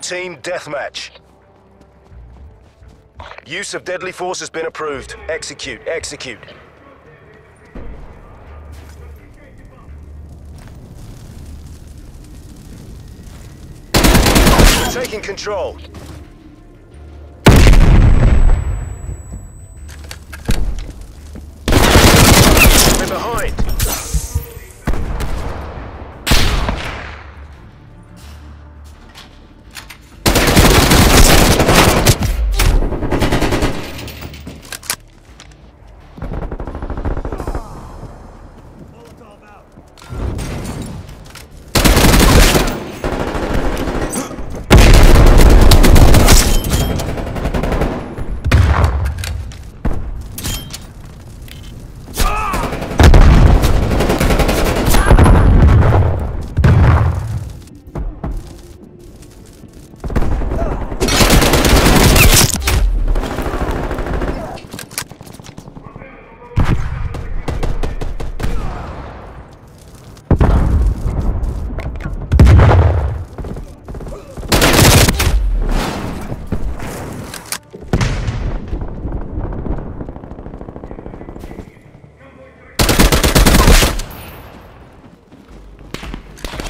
Team Deathmatch. Use of deadly force has been approved. Execute, execute. Taking control. We're behind.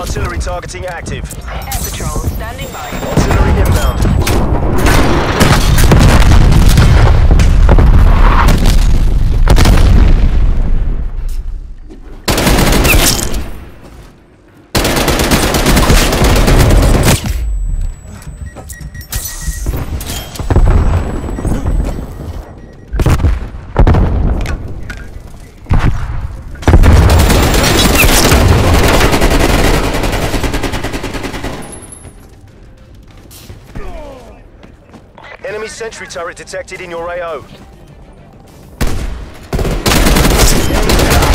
Artillery targeting active. Air Patrol standing by. Artillery inbound. Sentry turret detected in your AO.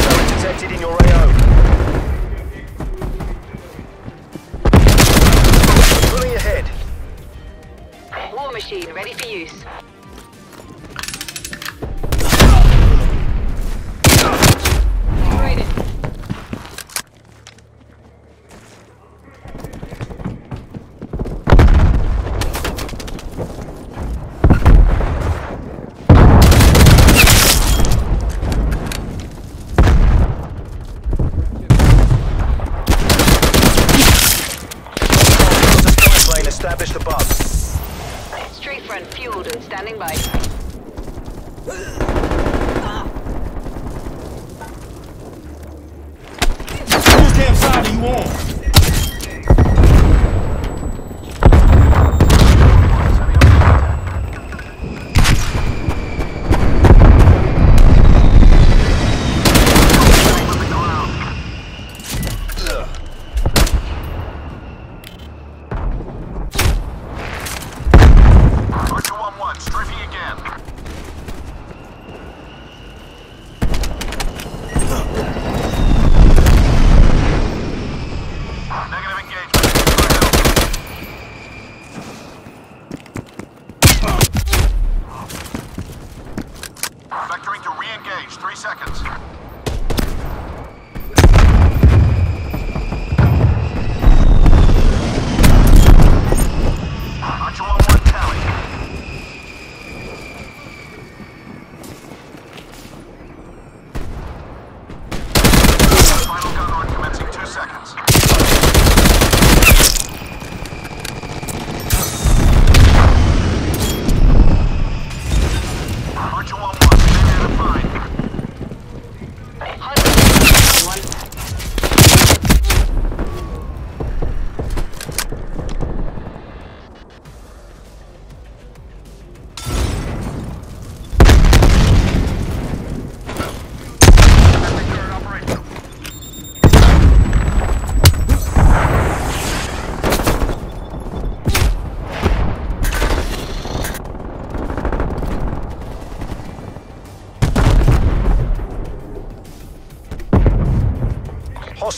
Turret detected in your AO. Pulling ahead. War machine ready for use. Whose damn side are you on?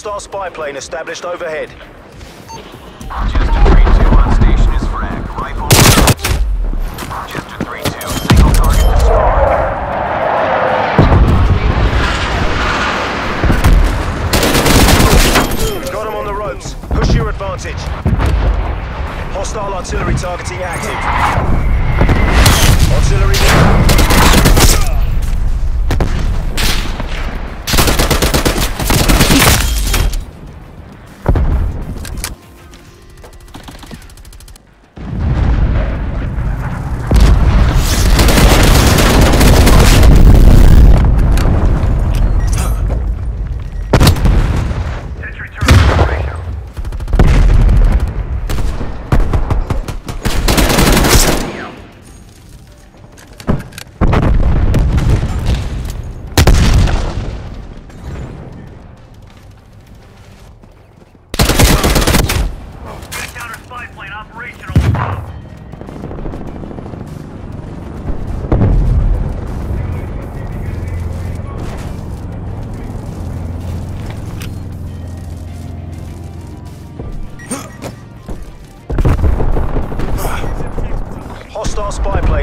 Hostile spy plane established overhead. Chester 3-2 on station is frag. Rifle. Chester 3-2, single target destroyed. Got him on the ropes. Push your advantage. Hostile artillery targeting active. Artillery.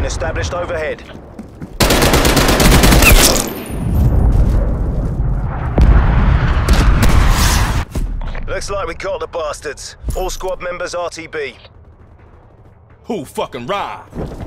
Plane established overhead. Looks like we caught the bastards. All squad members RTB. Who fucking ride?